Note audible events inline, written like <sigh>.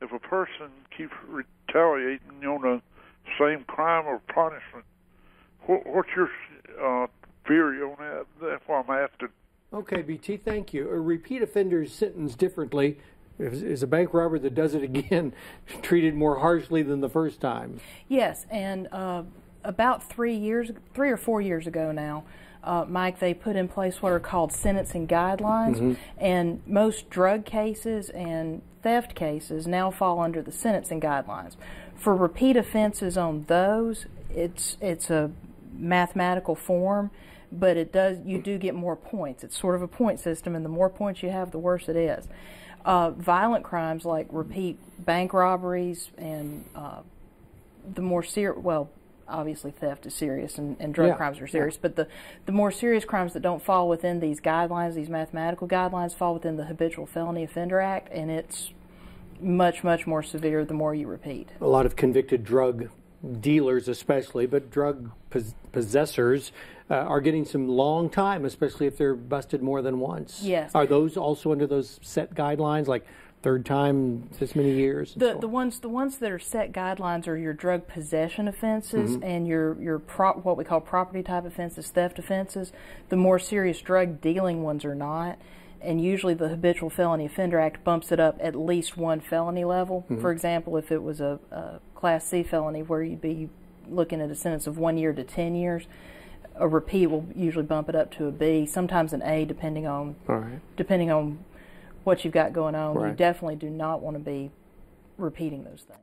if a person keeps retaliating on the same crime or punishment, what, what's your uh, theory on that? That's why I'm asking. Okay, BT, thank you. A repeat offender is sentenced differently. Is, is a bank robber that does it again <laughs> treated more harshly than the first time? Yes, and uh, about three years, three or four years ago now, uh, Mike, they put in place what are called sentencing guidelines, Mm-hmm. and most drug cases and theft cases now fall under the sentencing guidelines. For repeat offenses on those, it's it's a mathematical form, but it does you do get more points. It's sort of a point system, and the more points you have, the worse it is. Uh, violent crimes like repeat bank robberies and uh, the more serious, well, obviously theft is serious and, and drug Yeah, crimes are serious, but the, the more serious crimes that don't fall within these guidelines, these mathematical guidelines, fall within the Habitual Felony Offender Act, and it's much, much more severe the more you repeat. A lot of convicted drug dealers, especially, but drug pos- possessors uh, are getting some long time, especially if they're busted more than once. Yes. Are those also under those set guidelines, like third time this many years? The so the ones the ones that are set guidelines are your drug possession offenses Mm-hmm. and your your pro, what we call property type offenses, theft offenses. The more serious drug dealing ones are not. And usually the Habitual Felony Offender Act bumps it up at least one felony level. Mm-hmm. For example, if it was a, a Class C felony where you'd be looking at a sentence of one year to 10 years, a repeat will usually bump it up to a B, sometimes an A, depending on right. depending on what you've got going on. You definitely do not want to be repeating those things.